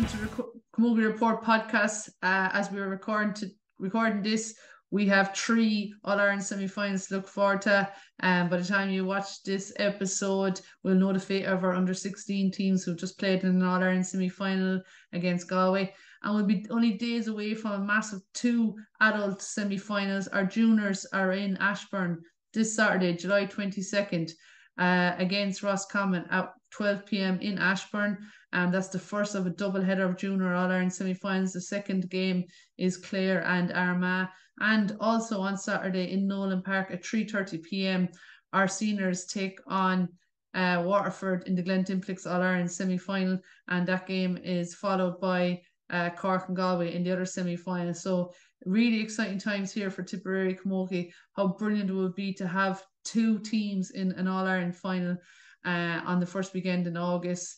welcome to the Camogie Report podcast. Uh, as we are recording to recording this, we have three All Ireland semi-finals to look forward to. And um, by the time you watch this episode, we'll know the fate of our under 16 teams who just played in an All Ireland semi-final against Galway. And we'll be only days away from a massive two adult semi-finals. Our juniors are in Ashbourne this Saturday, July 22nd, uh, against Roscommon at 12 p.m. in Ashbourne and that's the first of a double header of junior All Ireland semi finals. The second game is Clare and Armagh, and also on Saturday in Nolan Park at 3:30 p.m. Our seniors take on uh, Waterford in the Glen Dimplex All Ireland semi final, and that game is followed by uh, Cork and Galway in the other semi final. So really exciting times here for Tipperary Camogie. How brilliant it would be to have two teams in an All Ireland final uh, on the first weekend in August.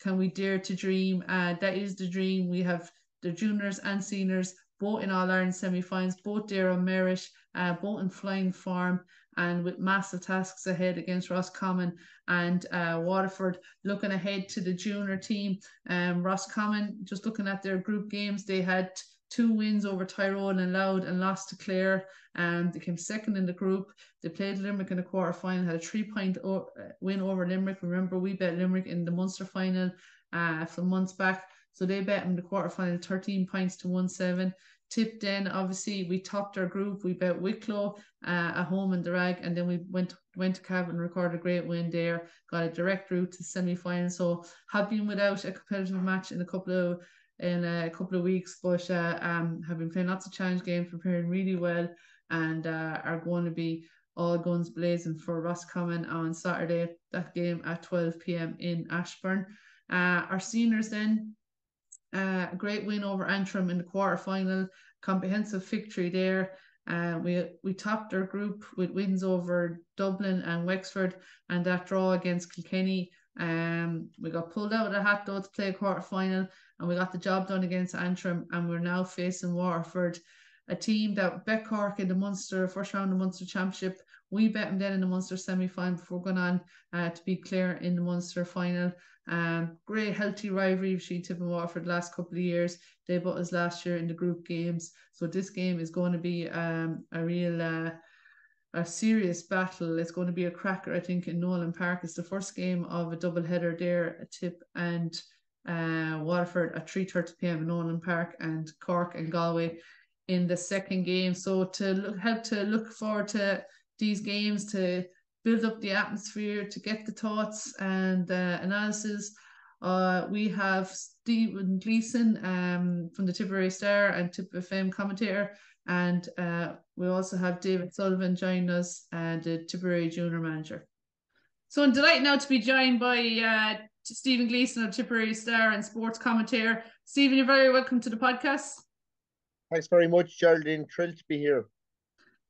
Can we dare to dream? Uh, that is the dream. We have the juniors and seniors both in All Ireland semi finals, both there on merit, uh, both in flying form, and with massive tasks ahead against Roscommon and uh, Waterford. Looking ahead to the junior team, um, Roscommon, just looking at their group games, they had two wins over Tyrone and Louth and lost to Clare. And they came second in the group. They played Limerick in the quarter final, had a three point o- uh, win over Limerick. Remember, we bet Limerick in the Munster final uh, some months back. So they bet in the quarter final 13 points to 1 7. Tipped then, obviously, we topped our group. We bet Wicklow uh, at home in the rag, and then we went went to Cavan, recorded a great win there, got a direct route to semi final. So, have been without a competitive match in a couple of in a couple of weeks, but uh, um, have been playing lots of challenge games, preparing really well, and uh, are going to be all guns blazing for Roscommon on Saturday. That game at 12 p.m. in Ashbourne. Uh, our seniors then, uh, a great win over Antrim in the quarter final, comprehensive victory there. Uh, we we topped our group with wins over Dublin and Wexford, and that draw against Kilkenny. Um, we got pulled out of the hat though to play quarter final, and we got the job done against Antrim, and we're now facing Waterford, a team that bet Cork in the Munster first round of the Munster Championship. We bet them then in the Munster semi final before going on uh, to be clear in the Munster final. Um, great healthy rivalry between Tip and Waterford the last couple of years. They bought us last year in the group games, so this game is going to be um, a real. Uh, a serious battle. It's going to be a cracker, I think, in Nolan Park. It's the first game of a double header there, a tip and uh, Waterford at 3.30 p.m. in Nolan Park and Cork and Galway in the second game. So to look, help to look forward to these games, to build up the atmosphere, to get the thoughts and uh, analysis. Uh, we have Stephen Gleeson um, from the Tipperary Star and Tip FM commentator, and uh, we also have David Sullivan joining us and the Tipperary Junior Manager. So I'm delighted now to be joined by uh, Stephen Gleeson of Tipperary Star and sports commentator. Stephen, you're very welcome to the podcast. Thanks very much, Geraldine. Thrilled to be here.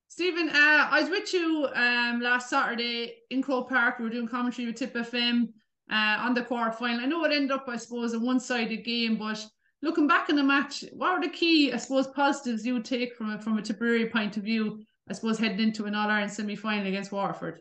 Stephen, uh, I was with you um, last Saturday in Croke Park. We were doing commentary with Tip FM uh, on the quarter final. I know it ended up, I suppose, a one sided game, but looking back in the match, what are the key, I suppose, positives you would take from a, from a Tipperary point of view, I suppose, heading into an All Ireland semi final against Waterford?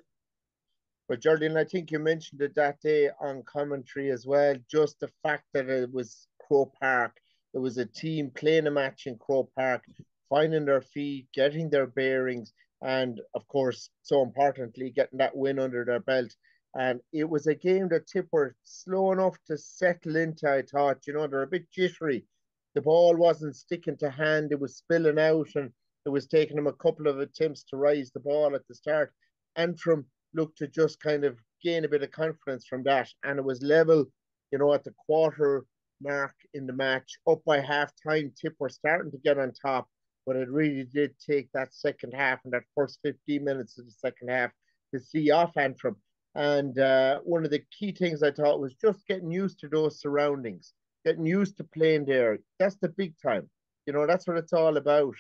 But Geraldine, I think you mentioned it that day on commentary as well. Just the fact that it was Croke Park, it was a team playing a match in Croke Park, finding their feet, getting their bearings, and of course, so importantly, getting that win under their belt. And it was a game that Tip were slow enough to settle into. I thought, you know, they're a bit jittery. The ball wasn't sticking to hand, it was spilling out, and it was taking them a couple of attempts to rise the ball at the start. Antrim looked to just kind of gain a bit of confidence from that. And it was level, you know, at the quarter mark in the match, up by half time. Tip were starting to get on top, but it really did take that second half and that first 15 minutes of the second half to see off Antrim. And uh, one of the key things I thought was just getting used to those surroundings, getting used to playing there. That's the big time. You know, that's what it's all about.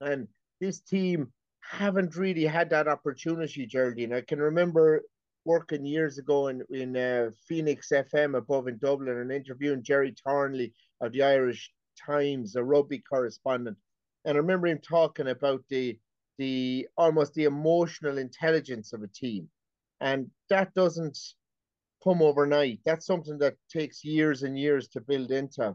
And this team haven't really had that opportunity, Geraldine. I can remember working years ago in, in uh, Phoenix FM above in Dublin and interviewing Gerry Thornley of the Irish Times, a rugby correspondent. And I remember him talking about the the almost the emotional intelligence of a team. And that doesn't come overnight. That's something that takes years and years to build into.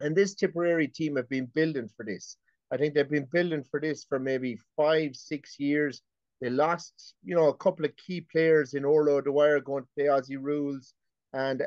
And this Tipperary team have been building for this. I think they've been building for this for maybe five, six years. They lost, you know, a couple of key players in Orla Dwyer going to play Aussie rules, and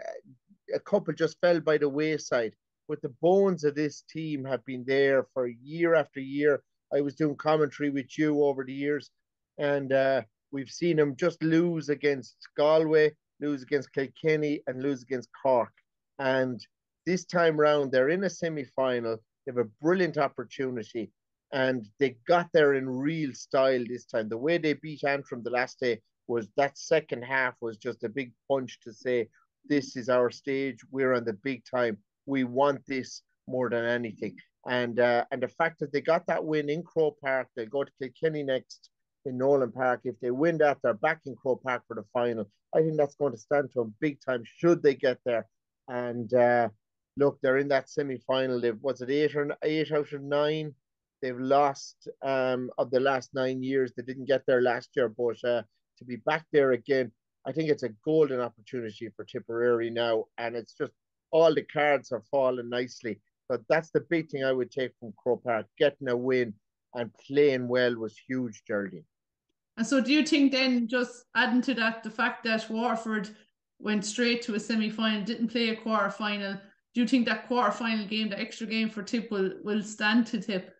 a couple just fell by the wayside. But the bones of this team have been there for year after year. I was doing commentary with you over the years, and uh, we've seen them just lose against Galway, lose against Kilkenny, and lose against Cork. And this time round, they're in a semi final. They have a brilliant opportunity and they got there in real style this time. The way they beat Antrim the last day was that second half was just a big punch to say, this is our stage. We're on the big time. We want this more than anything. And uh, and the fact that they got that win in Croke Park, they go to Kilkenny next in Nolan Park. If they win that, they're back in Croke Park for the final. I think that's going to stand to them big time should they get there. And uh, look, they're in that semi final. They've was it eight or eight out of nine? They've lost um of the last nine years. They didn't get there last year, but uh, to be back there again, I think it's a golden opportunity for Tipperary now, and it's just all the cards are falling nicely. But that's the big thing I would take from Croke Park. Getting a win and playing well was huge, Geraldine. And so, do you think then, just adding to that, the fact that Waterford went straight to a semi final, didn't play a quarter final, do you think that quarter final game, the extra game for Tip, will, will stand to Tip?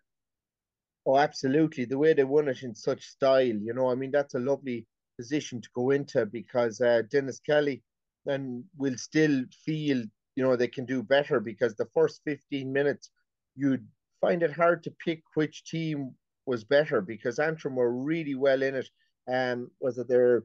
Oh, absolutely. The way they won it in such style, you know, I mean, that's a lovely position to go into because uh, Dennis Kelly then will still feel, you know, they can do better because the first 15 minutes, you'd find it hard to pick which team was better because Antrim were really well in it. Um, was it their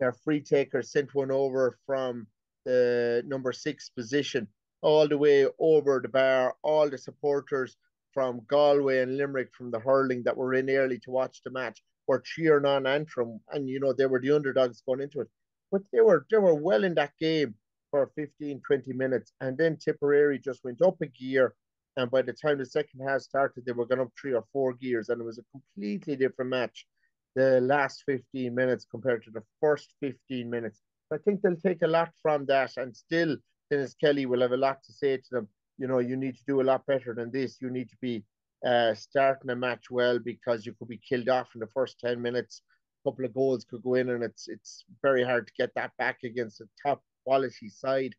their free taker sent one over from the number six position all the way over the bar, all the supporters from Galway and Limerick from the hurling that were in early to watch the match were cheering on Antrim, and you know they were the underdogs going into it. But they were they were well in that game for 15, 20 minutes, and then Tipperary just went up a gear. And by the time the second half started, they were going up three or four gears, and it was a completely different match. The last 15 minutes compared to the first 15 minutes. I think they'll take a lot from that, and still Dennis Kelly will have a lot to say to them you know, you need to do a lot better than this. You need to be uh, starting a match well because you could be killed off in the first 10 minutes. A couple of goals could go in, and it's it's very hard to get that back against a top quality side.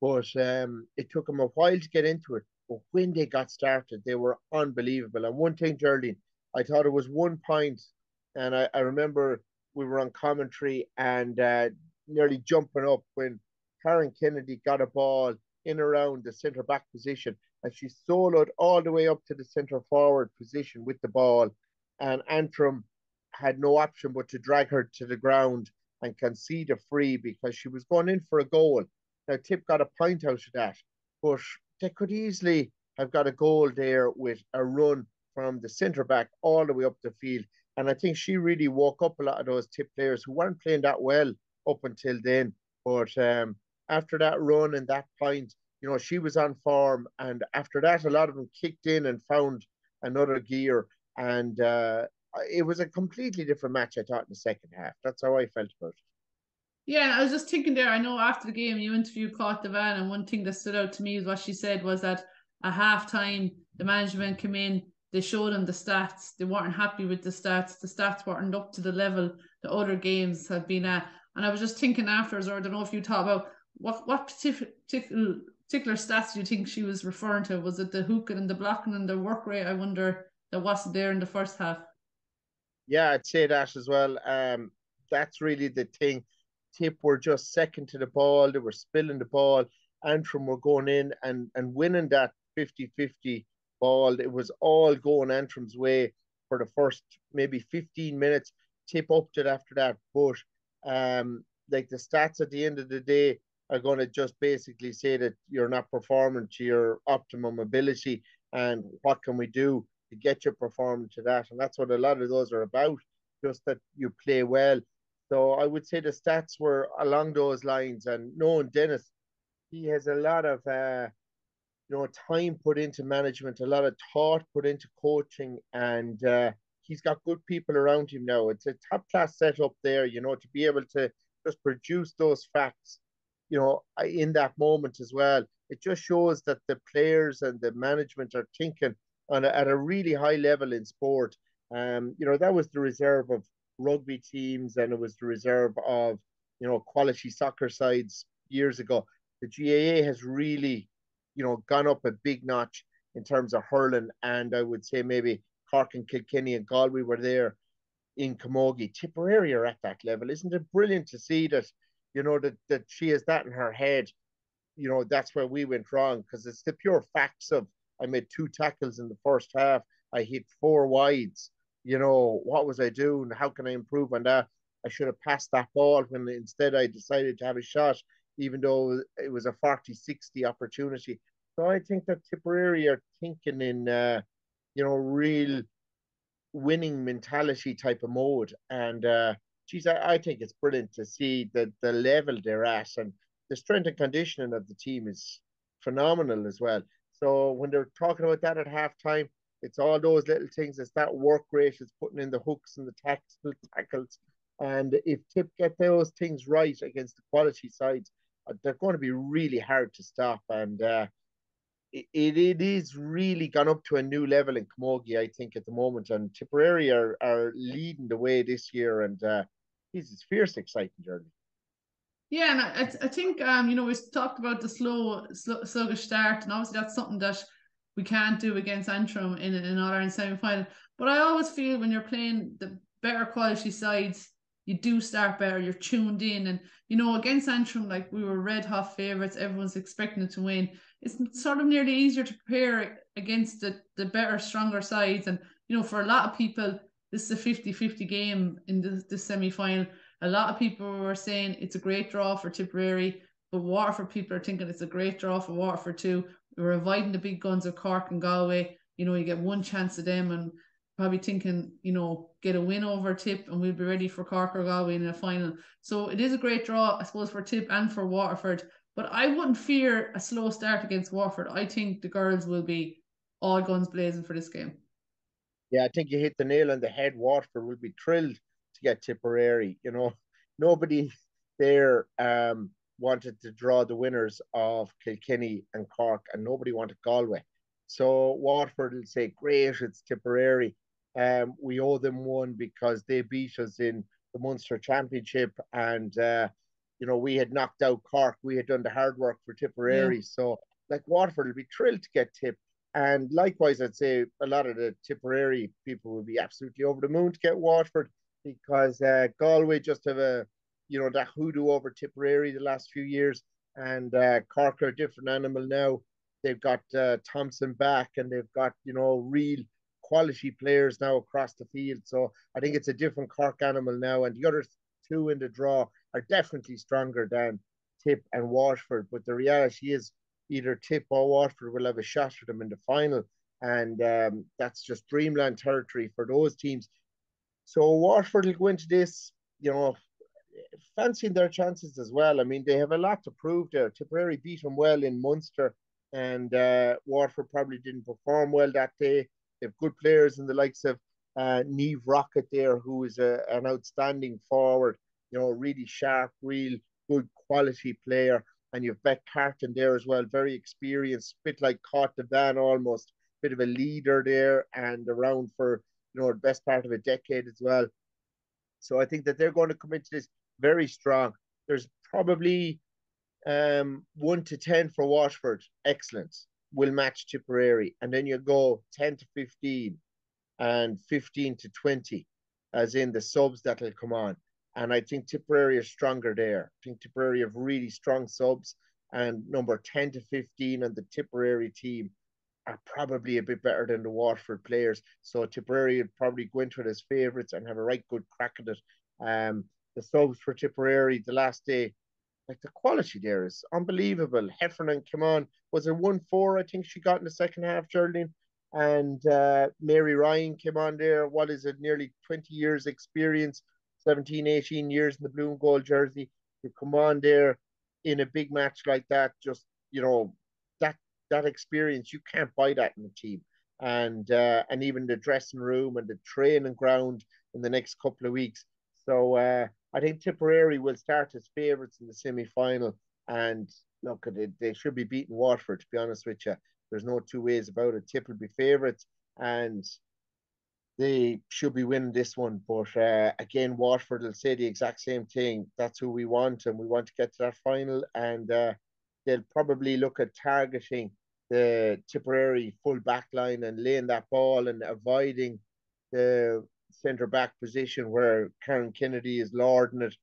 But um, it took them a while to get into it. But when they got started, they were unbelievable. And one thing, Geraldine, I thought it was one point, and I, I remember we were on commentary and uh, nearly jumping up when Karen Kennedy got a ball in around the centre back position, and she soloed all the way up to the centre forward position with the ball. And Antrim had no option but to drag her to the ground and concede a free because she was going in for a goal. Now, Tip got a point out of that, but they could easily have got a goal there with a run from the centre back all the way up the field. And I think she really woke up a lot of those tip players who weren't playing that well up until then. But um, after that run and that point, you know, she was on form. And after that, a lot of them kicked in and found another gear. And uh, it was a completely different match, I thought, in the second half. That's how I felt about it. Yeah, I was just thinking there. I know after the game you interviewed Cáit Devane, and one thing that stood out to me is what she said was that at halftime the management came in, they showed them the stats. They weren't happy with the stats. The stats weren't up to the level the other games have been at. And I was just thinking afterwards, or I don't know if you thought about what what particular particular stats do you think she was referring to? Was it the hooking and the blocking and the work rate? I wonder that wasn't there in the first half. Yeah, I'd say that as well. Um, that's really the thing. Tip were just second to the ball. They were spilling the ball. Antrim were going in and, and winning that 50-50 ball. It was all going Antrim's way for the first maybe 15 minutes. Tip upped it after that. But um, like the stats at the end of the day, are going to just basically say that you're not performing to your optimum ability and what can we do to get you performing to that and that's what a lot of those are about just that you play well so i would say the stats were along those lines and knowing dennis he has a lot of uh you know time put into management a lot of thought put into coaching and uh he's got good people around him now it's a top class setup there you know to be able to just produce those facts you know, in that moment as well. It just shows that the players and the management are thinking on a, at a really high level in sport. Um, you know, that was the reserve of rugby teams and it was the reserve of, you know, quality soccer sides years ago. The GAA has really, you know, gone up a big notch in terms of hurling. And I would say maybe Cork and Kilkenny and Galway were there in Camogie. Tipperary are at that level. Isn't it brilliant to see that, you know, that, that she has that in her head? You know, that's where we went wrong because it's the pure facts of I made two tackles in the first half. I hit four wides. You know, what was I doing? How can I improve on that? I should have passed that ball when instead I decided to have a shot, even though it was a 40 60 opportunity. So I think that Tipperary are thinking in, uh, you know, real winning mentality type of mode. And, uh, geez, I, I think it's brilliant to see the, the level they're at. And the strength and conditioning of the team is phenomenal as well. So when they're talking about that at halftime, it's all those little things. It's that work rate. It's putting in the hooks and the tactical tackles. And if Tip get those things right against the quality sides, uh, they're going to be really hard to stop. And uh, it, it is really gone up to a new level in Camogie, I think, at the moment. And Tipperary are, are leading the way this year. And uh, it's fierce, exciting journey. Yeah, and I, I think um, you know, we've talked about the slow, slow sluggish start, and obviously that's something that we can't do against Antrim in an All Ireland semi final. But I always feel when you're playing the better quality sides, you do start better. You're tuned in, and you know against Antrim, like we were red hot favourites. Everyone's expecting it to win. It's sort of nearly easier to prepare against the the better, stronger sides. And you know, for a lot of people, this is a 50-50 game in the, the semi final a lot of people were saying it's a great draw for Tipperary, but Waterford people are thinking it's a great draw for Waterford too. We're avoiding the big guns of Cork and Galway. You know, you get one chance of them and probably thinking, you know, get a win over Tip and we'll be ready for Cork or Galway in the final. So it is a great draw, I suppose, for Tip and for Waterford. But I wouldn't fear a slow start against Waterford. I think the girls will be all guns blazing for this game. Yeah, I think you hit the nail on the head. Waterford will be thrilled to get Tipperary. You know, nobody there um, wanted to draw the winners of Kilkenny and Cork, and nobody wanted Galway. So Waterford will say, "Great, it's Tipperary. Um, we owe them one because they beat us in the Munster Championship, and uh, you know we had knocked out Cork. We had done the hard work for Tipperary. Yeah. So like Waterford will be thrilled to get Tip." And likewise, I'd say a lot of the Tipperary people will be absolutely over the moon to get Waterford because uh, Galway just have a, you know, that hoodoo over Tipperary the last few years, and uh, Cork are a different animal now. They've got uh, Thompson back, and they've got you know real quality players now across the field. So I think it's a different Cork animal now, and the other two in the draw are definitely stronger than Tip and Waterford. But the reality is, either Tip or Waterford will have a shot for them in the final, and um, that's just dreamland territory for those teams. So Waterford will go into this, you know, fancying their chances as well. I mean, they have a lot to prove there. Tipperary beat them well in Munster, and uh, Waterford probably didn't perform well that day. They have good players in the likes of uh, Niamh Rockett there, who is a, an outstanding forward, you know, really sharp, real good quality player. And you've Beth Carton there as well, very experienced, bit like Cáit Devane almost, bit of a leader there and around for you know, the best part of a decade as well. So I think that they're going to come into this very strong. There's probably um, one to 10 for Waterford, excellence will match Tipperary. And then you go 10 to 15 and 15 to 20, as in the subs that'll come on. And I think Tipperary is stronger there. I think Tipperary have really strong subs. And number 10 to 15 on the Tipperary team are probably a bit better than the Waterford players. So Tipperary would probably go into it as favourites and have a right good crack at it. Um, the subs for Tipperary the last day, like the quality there is unbelievable. Heffernan came on, was it 1 4? I think she got in the second half, Geraldine. And uh, Mary Ryan came on there. What is it? Nearly 20 years experience, 17, 18 years in the blue and gold jersey. To come on there in a big match like that, just, you know, that that experience. You can't buy that in the team. And uh, and even the dressing room and the training ground in the next couple of weeks. So uh, I think Tipperary will start as favourites in the semi final. And look, they, they should be beating Waterford, to be honest with you. There's no two ways about it. Tip will be favourites, and they should be winning this one. But uh, again, Waterford will say the exact same thing. That's who we want, and we want to get to that final. And uh, they'll probably look at targeting the Tipperary full back line and laying that ball and avoiding the centre back position where Karen Kennedy is lording it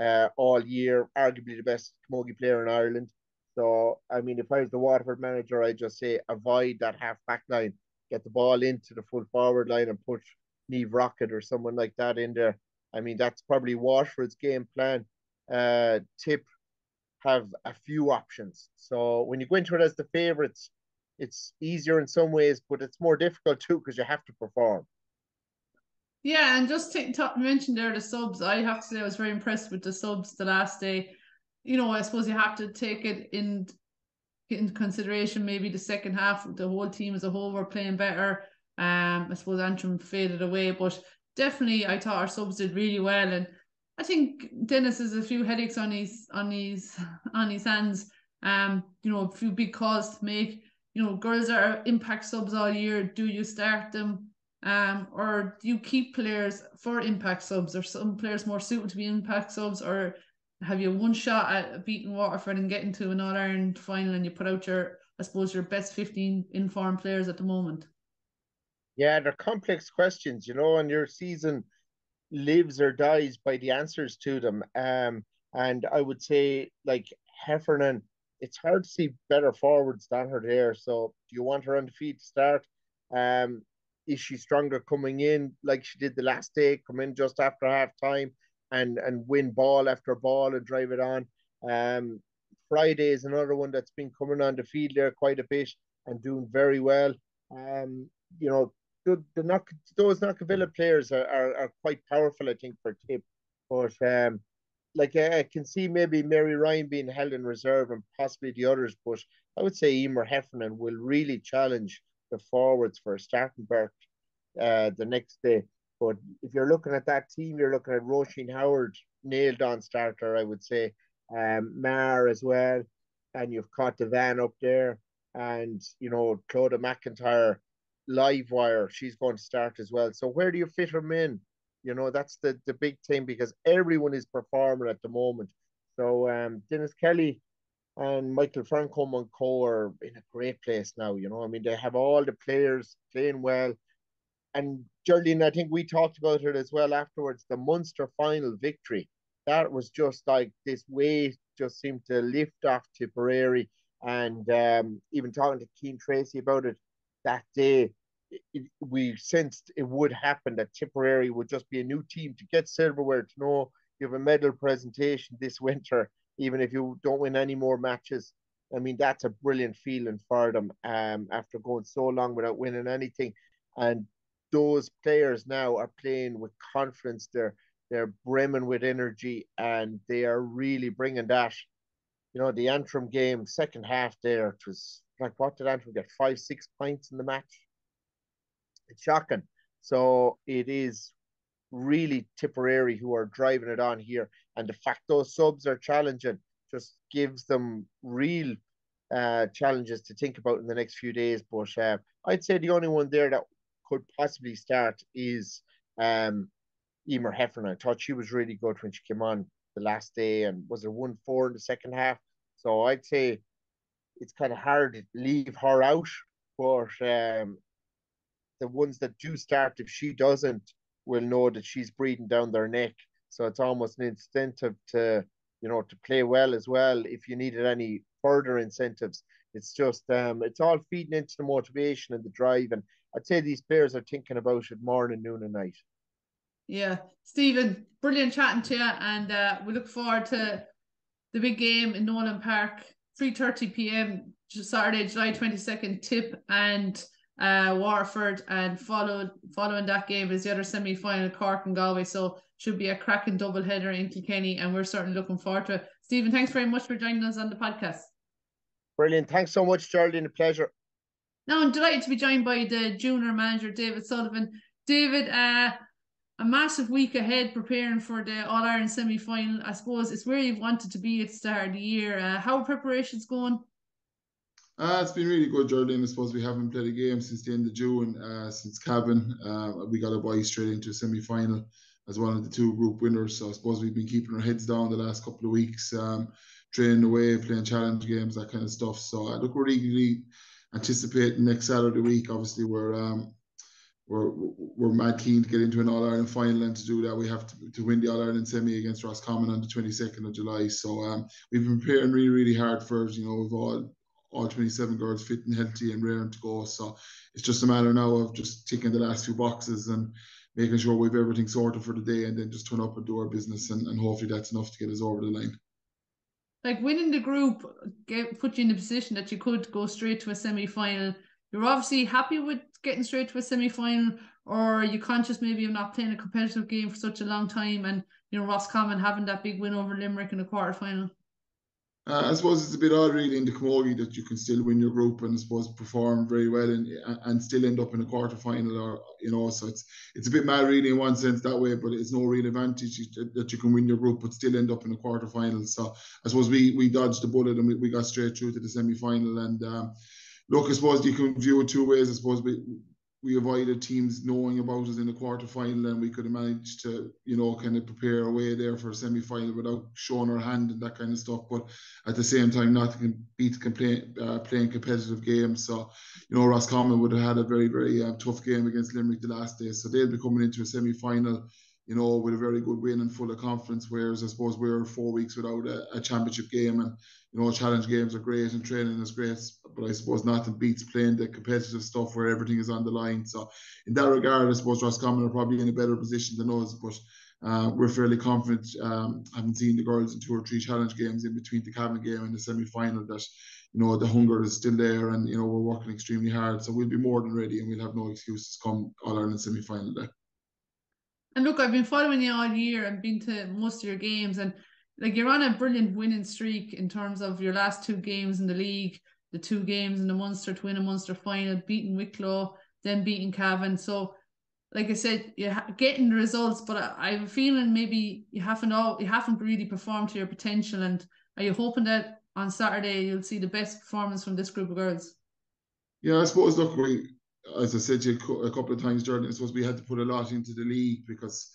uh, all year, arguably the best camogie player in Ireland. So, I mean, if I was the Waterford manager, I'd just say avoid that half back line, get the ball into the full forward line and put Niamh Rockett or someone like that in there. I mean, that's probably Waterford's game plan. Uh, tip have a few options. So when you go into it as the favourites, it's easier in some ways, but it's more difficult too because you have to perform. Yeah, and just to, to mention there the subs, I have to say I was very impressed with the subs the last day. You know, I suppose you have to take it in in consideration. Maybe the second half, the whole team as a whole were playing better. Um, I suppose Antrim faded away, but definitely I thought our subs did really well, and I think Dennis has a few headaches on his on his on his hands. Um, you know, a few big calls to make. You know, girls are impact subs all year. Do you start them? Um, or do you keep players for impact subs? Are some players more suited to be impact subs, or have you one shot at beating Waterford and getting to an All Ireland final, and you put out your, I suppose, your best fifteen informed players at the moment? Yeah, they're complex questions, you know, and your season lives or dies by the answers to them. Um, and I would say like Heffernan, it's hard to see better forwards than her there. So do you want her on the feet to start? Um, is she stronger coming in like she did the last day, come in just after half time and and win ball after ball and drive it on? Um, Friday is another one that's been coming on the field there quite a bit and doing very well. Um, you know, the, the knock those Knockavilla players are, are, are quite powerful, I think, for tip. But um, like I can see maybe Mary Ryan being held in reserve and possibly the others, but I would say Emer Heffernan will really challenge the forwards for berth uh, the next day. But if you're looking at that team, you're looking at Roisin Howard, nailed on starter, I would say. Um, Mar as well. And you've Cáit Devane up there. And, you know, Clodagh McIntyre, live wire, she's going to start as well. So where do you fit them in? You know, that's the, the big thing because everyone is performing at the moment. So um, Dennis Kelly and Michael Franco and Co are in a great place now. You know, I mean, they have all the players playing well. And Geraldine, I think we talked about it as well afterwards. The Munster final victory, that was just like this weight just seemed to lift off Tipperary. And um, even talking to Cian Tracy about it that day, it, we sensed it would happen that Tipperary would just be a new team to get silverware, to know you have a medal presentation this winter even if you don't win any more matches. I mean, that's a brilliant feeling for them um, after going so long without winning anything. And those players now are playing with confidence. They're they're brimming with energy, and they are really bringing that. You know, the Antrim game, second half there, it was like what did Antrim get? Five, six points in the match. It's shocking. So it is really Tipperary who are driving it on here. And the fact those subs are challenging just gives them real uh, challenges to think about in the next few days. But uh, I'd say the only one there that could possibly start is um, Emer Heffernan. I thought she was really good when she came on the last day and was a 1 4 in the second half. So I'd say it's kind of hard to leave her out. But um, the ones that do start, if she doesn't, will know that she's breathing down their neck. So it's almost an incentive to, you know, to play well as well. If you needed any further incentives, it's just um, it's all feeding into the motivation and the drive. And I'd say these players are thinking about it morning, noon, and night. Yeah, Stephen, brilliant chatting to you, and uh, we look forward to the big game in Nolan Park, three thirty p.m. Saturday, July twenty second. Tip and uh, Waterford, and followed following that game is the other semi final Cork and Galway. So should be a cracking double header in Kilkenny, and we're certainly looking forward to it. Stephen, thanks very much for joining us on the podcast. Brilliant. Thanks so much, Geraldine. A pleasure. Now I'm delighted to be joined by the junior manager, David Sullivan. David, uh, a massive week ahead preparing for the All Ireland semi final. I suppose it's where you've wanted to be at the start of the year. Uh, how are preparations going? Uh, it's been really good, Jordan. I suppose we haven't played a game since the end of June, uh, since Cavan. Uh, we got a bye straight into a semi final as one of the two group winners. So I suppose we've been keeping our heads down the last couple of weeks, um, training away, playing challenge games, that kind of stuff. So I uh, look, we're really anticipating next Saturday week. Obviously, we're um, we're we're mad keen to get into an All Ireland final, and to do that, we have to, to win the All Ireland semi against Roscommon on the twenty second of July. So um, we've been preparing really really hard for it. You know, we've all all 27 girls fit and healthy and raring to go. So it's just a matter now of just ticking the last few boxes and making sure we've everything sorted for the day and then just turn up and do our business and, and hopefully that's enough to get us over the line. Like winning the group get put you in a position that you could go straight to a semi final. You're obviously happy with getting straight to a semi final, or are you conscious maybe of not playing a competitive game for such a long time and you know Ross Roscommon having that big win over Limerick in the quarter final? Uh, I suppose it's a bit odd, really, in the camogie that you can still win your group and I suppose perform very well and and still end up in a quarter final, or you know. So it's it's a bit mad, really, in one sense that way, but it's no real advantage that you can win your group but still end up in a quarter final. So I suppose we we dodged the bullet and we, we got straight through to the semi final. And um, look, I suppose you can view it two ways. I suppose we we avoided teams knowing about us in the quarter final and we could have managed to, you know, kind of prepare our way there for a semi final without showing our hand and that kind of stuff. But at the same time, not to beat complain, uh, playing competitive games. So, you know, Roscommon would have had a very, very uh, tough game against Limerick the last day. So they'll be coming into a semi final you know, with a very good win and full of confidence. Whereas I suppose we are four weeks without a, a, championship game, and you know, challenge games are great and training is great, but I suppose nothing beats playing the competitive stuff where everything is on the line. So in that regard, I suppose Roscommon are probably in a better position than us, but. Uh, we're fairly confident, um, having seen the girls in two or three challenge games in between the Cavan game and the semi-final, that you know the hunger is still there, and you know we're working extremely hard. So we'll be more than ready, and we'll have no excuses come All Ireland semi-final day. And look, I've been following you all year and been to most of your games, and like you're on a brilliant winning streak in terms of your last two games in the league, the two games in the Munster to win a Munster final, beating Wicklow, then beating Cavan. So, like I said, you're getting the results, but I, I have a feeling maybe you haven't all you haven't really performed to your potential. And are you hoping that on Saturday you'll see the best performance from this group of girls? Yeah, I suppose. Look, we as I said you a couple of times, Jordan, I suppose we had to put a lot into the league because,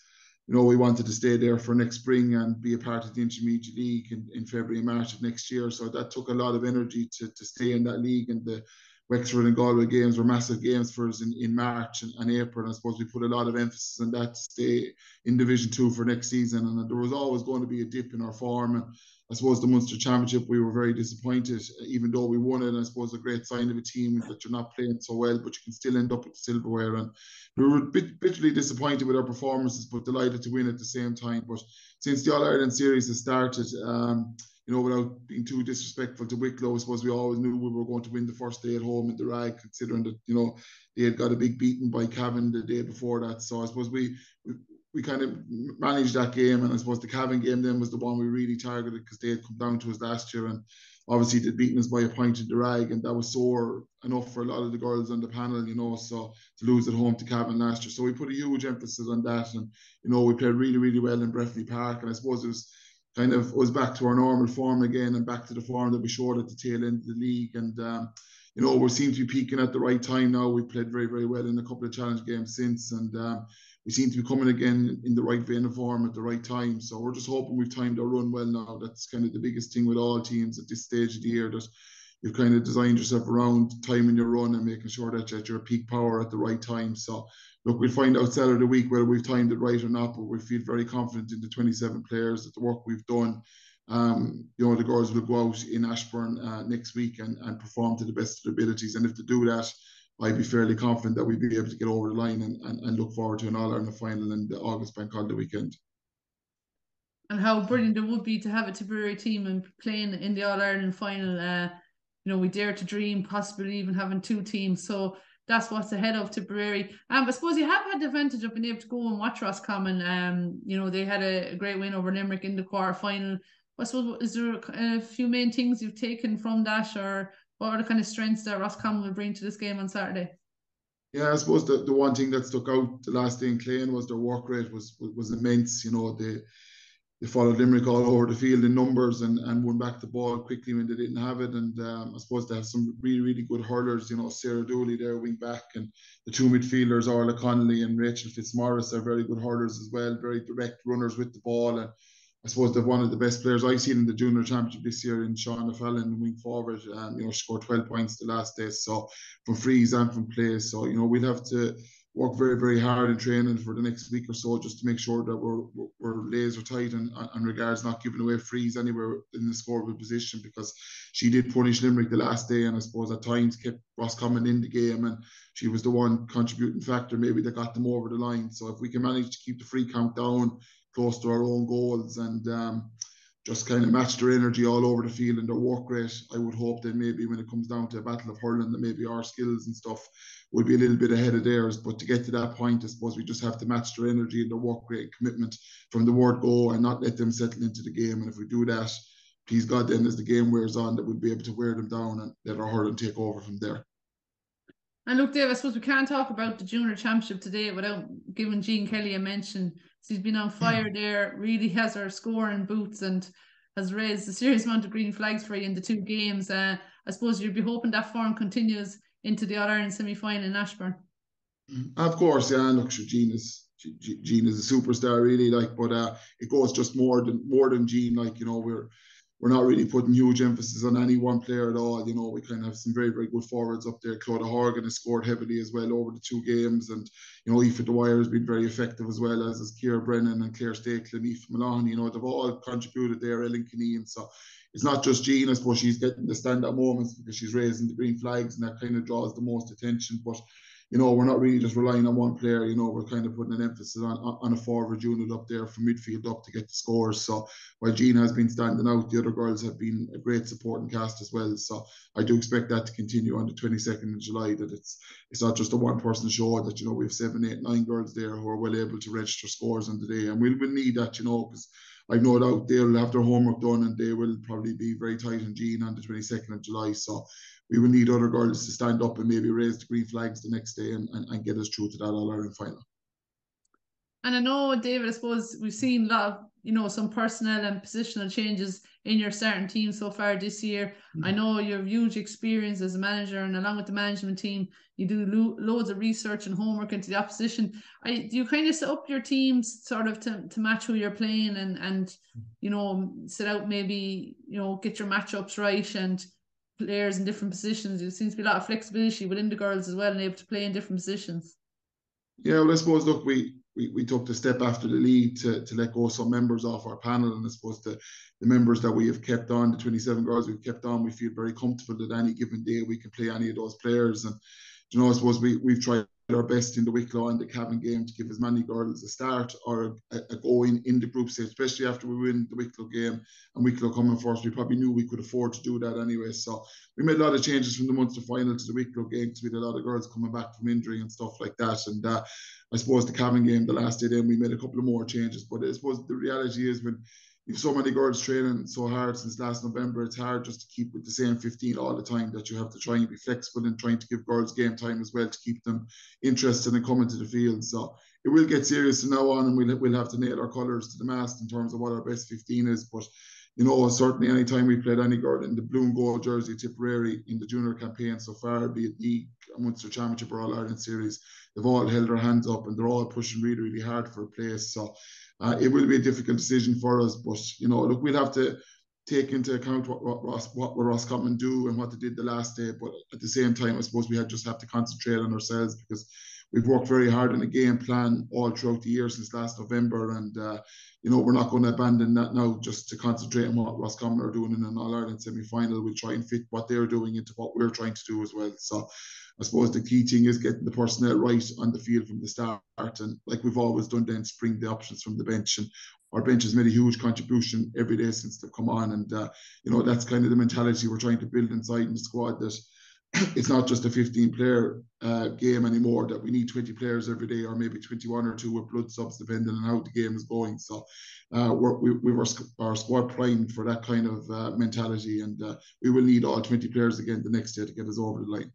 you know, we wanted to stay there for next spring and be a part of the intermediate league in, in February and March of next year. So that took a lot of energy to, to stay in that league. And the Wexford and Galway games were massive games for us in, in March and, and April. And I suppose we put a lot of emphasis on that to stay in Division Two for next season. And there was always going to be a dip in our form. And I suppose the Munster Championship, we were very disappointed, even though we won it. And I suppose a great sign of a team that you're not playing so well, but you can still end up with silverware. And we were bit, bitterly disappointed with our performances, but delighted to win at the same time. But since the All Ireland series has started, um, you know, without being too disrespectful to Wicklow, I suppose we always knew we were going to win the first day at home in the rag, considering that, you know, they had got a big beating by Cavan the day before that. So I suppose we we kind of managed that game. And I suppose the Cavan game then was the one we really targeted because they had come down to us last year and obviously they'd beaten us by a point in the rag and that was sore enough for a lot of the girls on the panel, you know, so to lose at home to Cavan last year. So we put a huge emphasis on that and, you know, we played really, really well in Breffni Park and I suppose it was kind of was back to our normal form again and back to the form that we showed at the tail end of the league and um, you know, we seem to be peaking at the right time now. We've played very, very well in a couple of challenge games since, and um, we seem to be coming again in the right vein of form at the right time. So we're just hoping we've timed our run well now. That's kind of the biggest thing with all teams at this stage of the year that you've kind of designed yourself around timing your run and making sure that you're at your peak power at the right time. So look, we'll find out Saturday week whether we've timed it right or not, but we feel very confident in the 27 players that the work we've done. Um, you know, the girls will go out in Ashbourne uh, next week and, and perform to the best of their abilities. And if they do that, I'd be fairly confident that we'd be able to get over the line and, and, and look forward to an All Ireland final in the August Bank Holiday weekend. And how brilliant it would be to have a Tipperary team and playing in the All Ireland final. Uh, you know, we dare to dream, possibly even having two teams. So that's what's ahead of Tipperary. Um, I suppose you have had the advantage of being able to go and watch Roscommon. Um, you know, they had a, great win over Limerick in the quarter final. I suppose is there a few main things you've taken from that, or what are the kind of strengths that Roscommon will bring to this game on Saturday? Yeah, I suppose the, the one thing that stuck out the last day in Clane was their work rate was was immense. You know, they they followed Limerick all over the field in numbers and, and won back the ball quickly when they didn't have it. And um, I suppose they have some really, really good hurlers, you know, Sarah Dooley there, wing back, and the two midfielders, Orla Connolly and Rachel Fitzmaurice, are very good hurlers as well, very direct runners with the ball. And I suppose they're one of the best players I've seen in the junior championship this year in Shauna Fallon, wing forward. Um, you know, scored 12 points the last day. So from frees and from play. So, you know, we'll have to work very, very hard in training for the next week or so just to make sure that we're we're laser tight and in regards not giving away frees anywhere in the scoreable position because she did punish Limerick the last day and I suppose at times kept Roscommon in the game and she was the one contributing factor maybe that got them over the line. So if we can manage to keep the free count down close to our own goals and um, just kind of match their energy all over the field and their work rate. I would hope that maybe when it comes down to a battle of hurling, that maybe our skills and stuff would be a little bit ahead of theirs. But to get to that point, I suppose we just have to match their energy and their work rate commitment from the word go and not let them settle into the game. And if we do that, please God, then as the game wears on, that we'll be able to wear them down and let our hurling take over from there. And look, Dave, I suppose we can't talk about the junior championship today without giving Jean Kelly a mention. She's been on fire there, really has her scoring boots and has raised a serious amount of green flags for you in the two games. Uh, I suppose you'd be hoping that form continues into the All Ireland semi final in Ashbourne. Of course, yeah. Look, Jean is Jean is a superstar, really. Like, but uh, it goes just more than more than Jean. Like, you know, we're we're not really putting huge emphasis on any one player at all. You know, we kind of have some very, very good forwards up there. Claudia Horgan has scored heavily as well over the two games. And, you know, Aoife Dwyer has been very effective as well, as is Kira Brennan and Claire Stakel and Aoife Maloney. You know, they've all contributed there, Ellen Kinnean. So it's not just Jean, I suppose she's getting the standout moments because she's raising the green flags and that kind of draws the most attention. But you know, we're not really just relying on one player. You know, we're kind of putting an emphasis on on a forward unit up there from midfield up to get the scores. So while Jean has been standing out, the other girls have been a great supporting cast as well. So I do expect that to continue on the 22nd of July. That it's it's not just a one person show. That you know we have seven, eight, nine girls there who are well able to register scores on the day, and we'll, we'll need that. You know, because I've no doubt they'll have their homework done and they will probably be very tight on Jean on the 22nd of July. So we will need other girls to stand up and maybe raise the green flags the next day and, and, and get us through to that All Ireland final. And I know, David, I suppose we've seen a lot of, you know, some personnel and positional changes in your starting team so far this year. Mm-hmm. I know you have huge experience as a manager, and along with the management team, you do lo- loads of research and homework into the opposition. I, do you kind of set up your teams sort of to, to match who you're playing and, and, you know, set out maybe, you know, get your matchups right and players in different positions. There seems to be a lot of flexibility within the girls as well and able to play in different positions. Yeah, well, I suppose look, we we, we took the step after the league to, to let go some members off our panel, and I suppose the, the members that we have kept on, the 27 girls we've kept on, we feel very comfortable that any given day we can play any of those players. And you know, I suppose we we've tried our best in the Wicklow and the Cavan game to give as many girls a start or a, a go in, in the group stage, especially after we win the Wicklow game and Wicklow coming first. We probably knew we could afford to do that anyway. So we made a lot of changes from the Munster final to the Wicklow game because we had a lot of girls coming back from injury and stuff like that. And uh, I suppose the Cavan game, the last day, then we made a couple of more changes. But I suppose the reality is when you've so many girls training so hard since last November, it's hard just to keep with the same 15 all the time that you have to try and be flexible and trying to give girls game time as well to keep them interested and coming to the field. So it will get serious from now on and we'll, we'll have to nail our colours to the mast in terms of what our best 15 is. But, you know, certainly anytime we played any girl in the blue and gold jersey, Tipperary in the junior campaign so far, be it league, Munster Championship or All Ireland Series, they've all held their hands up and they're all pushing really, really hard for a place. So uh, it will be a difficult decision for us, but you know, look, we'll have to take into account what, what Ross what will Roscommon do and what they did the last day. But at the same time, I suppose we have just have to concentrate on ourselves because we've worked very hard on a game plan all throughout the year since last November, and uh, you know we're not going to abandon that now just to concentrate on what Roscommon are doing in an All Ireland semi final. We'll try and fit what they're doing into what we're trying to do as well. So I suppose the key thing is getting the personnel right on the field from the start. And like we've always done, then spring the options from the bench. And our bench has made a huge contribution every day since they've come on. And, uh, you know, that's kind of the mentality we're trying to build inside in the squad that it's not just a 15 player uh, game anymore, that we need 20 players every day, or maybe 21 or two with blood subs, depending on how the game is going. So uh, we we were our squad primed for that kind of uh, mentality. And uh, we will need all 20 players again the next day to get us over the line.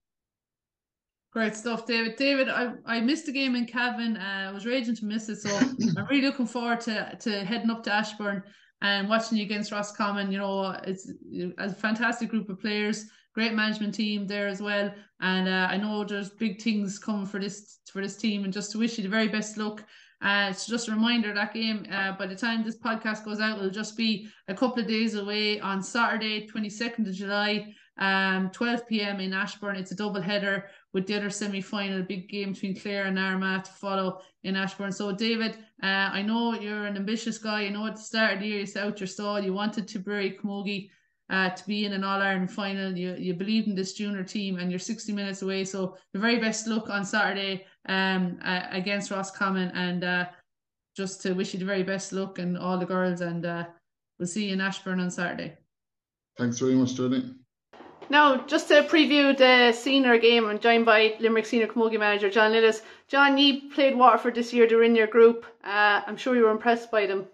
Great stuff, David. David, I, I missed the game in Cavan. Uh, I was raging to miss it, so I'm really looking forward to to heading up to Ashbourne and watching you against Roscommon. You know, it's a fantastic group of players, great management team there as well, and uh, I know there's big things coming for this for this team. And just to wish you the very best luck. Uh, it's just a reminder that game. Uh, by the time this podcast goes out, it'll just be a couple of days away on Saturday, 22nd of July um, 12 p.m. in Ashbourne. It's a double header with the other semi final, big game between Clare and Armagh to follow in Ashbourne. So, David, uh, I know you're an ambitious guy. I know at the start of the year you set out your stall. You wanted Tipperary Camogie uh, to be in an All Ireland final. You you believed in this junior team, and you're 60 minutes away. So, the very best luck on Saturday um, uh, against Roscommon, and uh, just to wish you the very best luck and all the girls. And uh, we'll see you in Ashbourne on Saturday. Thanks very much, Jordan. Now, just to preview the senior game, I'm joined by Limerick senior camogie manager John Lillis. John, you played Waterford this year. They're in your group. Uh, I'm sure you were impressed by them.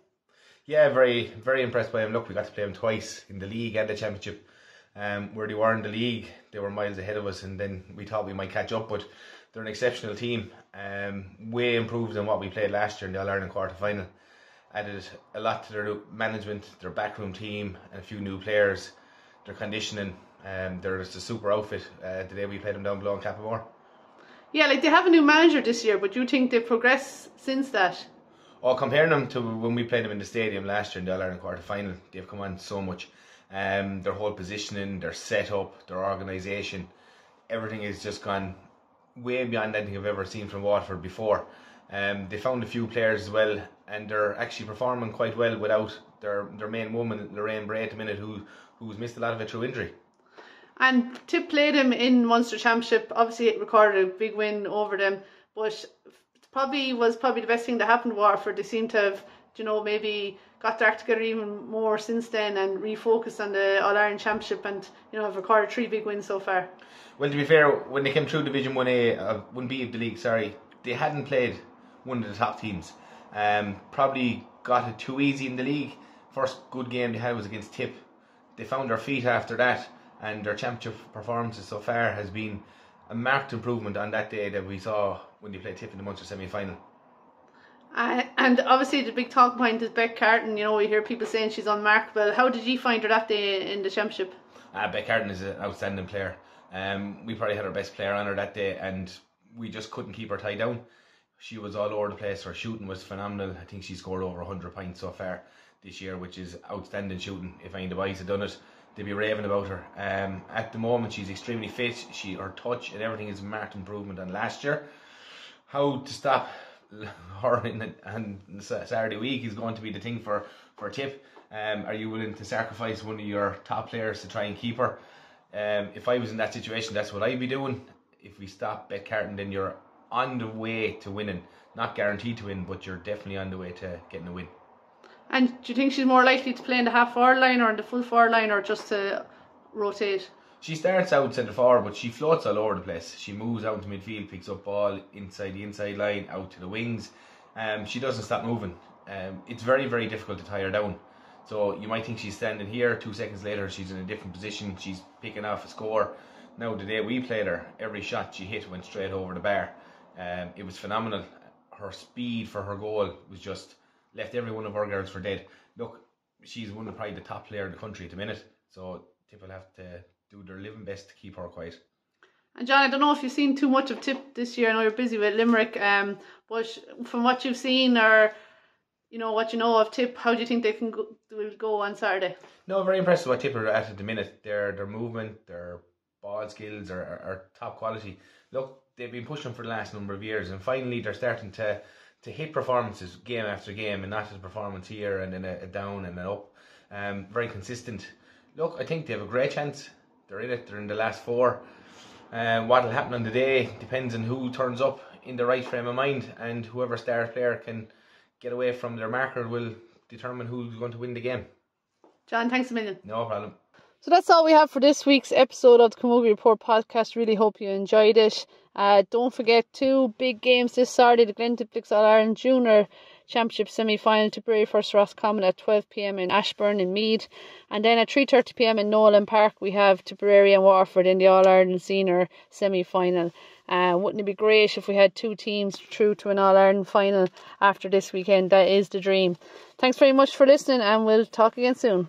Yeah, very, very impressed by them. Look, we got to play them twice in the league and the championship. Um, where they were in the league, they were miles ahead of us, and then we thought we might catch up. But they're an exceptional team, um, way improved than what we played last year in the All Ireland quarter final. Added a lot to their management, their backroom team, and a few new players. Their conditioning, um, they're just a super outfit. Uh, we played them down below in Cappamore. Yeah, like they have a new manager this year, but you think they've progressed since that? Oh, comparing them to when we played them in the stadium last year in the All Ireland quarter final, they've come on so much. Um, their whole positioning, their setup, their organisation, everything has just gone way beyond anything I've ever seen from Waterford before. Um, they found a few players as well, and they're actually performing quite well without their their main woman Lorraine Bray at the minute, who who's missed a lot of it through injury. And Tip played them in Munster Championship. Obviously, it recorded a big win over them, but probably was probably the best thing that happened to Waterford. They seem to have, you know, maybe got their act together even more since then and refocused on the All Ireland Championship and you know have recorded three big wins so far. Well, to be fair, when they came through Division One A, uh, One B of the league, sorry, they hadn't played one of the top teams. Um, probably got it too easy in the league. First good game they had was against Tip. They found their feet after that and their championship performances so far has been a marked improvement on that day that we saw when they played Tip in the Munster semi final. Uh, and obviously, the big talk point is Beth Carton. You know, we hear people saying she's unmarkable. How did you find her that day in the championship? Uh, Beth Carton is an outstanding player. Um, we probably had our best player on her that day, and we just couldn't keep her tied down. She was all over the place. Her shooting was phenomenal. I think she scored over 100 points so far this year, which is outstanding shooting. If any of the boys had done it, they'd be raving about her. Um, at the moment, she's extremely fit. She her touch and everything is marked improvement on last year. How to stop her in and Saturday week is going to be the thing for for Tip. Um, are you willing to sacrifice one of your top players to try and keep her? Um, if I was in that situation, that's what I'd be doing. If we stop Beth Carton, then you're on the way to winning. Not guaranteed to win, but you're definitely on the way to getting a win. And do you think she's more likely to play in the half forward line or in the full forward line or just to rotate? She starts out centre forward, but she floats all over the place. She moves out to midfield, picks up ball inside the inside line, out to the wings. Um, she doesn't stop moving. Um, it's very, very difficult to tie her down. So you might think she's standing here, two seconds later she's in a different position, she's picking off a score. Now the day we played her, every shot she hit went straight over the bar. Um, it was phenomenal. Her speed for her goal was just left every one of our girls for dead. Look, she's one of probably the top player in the country at the minute, so will have to do their living best to keep her quiet. And John, I don't know if you've seen too much of Tip this year. I know you're busy with Limerick, um, but from what you've seen or you know what you know of Tip, how do you think they can go, will go on Saturday? No, very impressed with what Tip are at at the minute. Their their movement, their ball skills are, are, are top quality. Look, they've been pushing for the last number of years, and finally they're starting to to hit performances game after game and not just a performance here and then a, a down and an up. Um, very consistent. Look, I think they have a great chance. They're in it. They're in the last four. Um, what will happen on the day depends on who turns up in the right frame of mind, and whoever star player can get away from their marker will determine who's going to win the game. John, thanks a million. No problem. So that's all we have for this week's episode of the Camogie Report podcast. Really hope you enjoyed it. Uh, don't forget two big games this Saturday: the Glen Dimplex All Ireland Junior Championship semi-final. to Tipperary first Roscommon at 12 p.m. in Ashbourne in Meath. and then at 3:30 p.m. in Nolan Park we have Tipperary and Waterford in the All Ireland Senior semi-final. Uh, wouldn't it be great if we had two teams through to an All Ireland final after this weekend? That is the dream. Thanks very much for listening, and we'll talk again soon.